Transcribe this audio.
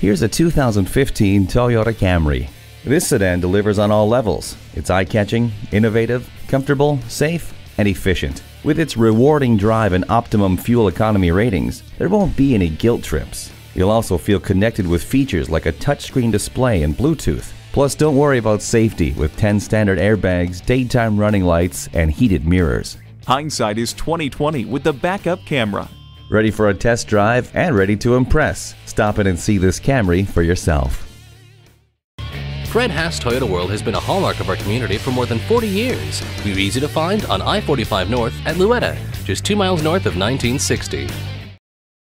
Here's a 2015 Toyota Camry. This sedan delivers on all levels. It's eye-catching, innovative, comfortable, safe, and efficient. With its rewarding drive and optimum fuel economy ratings, there won't be any guilt trips. You'll also feel connected with features like a touchscreen display and Bluetooth. Plus, don't worry about safety with 10 standard airbags, daytime running lights, and heated mirrors. Hindsight is 2020 with the backup camera. Ready for a test drive and ready to impress. Stop in and see this Camry for yourself. Fred Haas Toyota World has been a hallmark of our community for more than 40 years. We're easy to find on I 45 North at Louetta, just two miles north of 1960.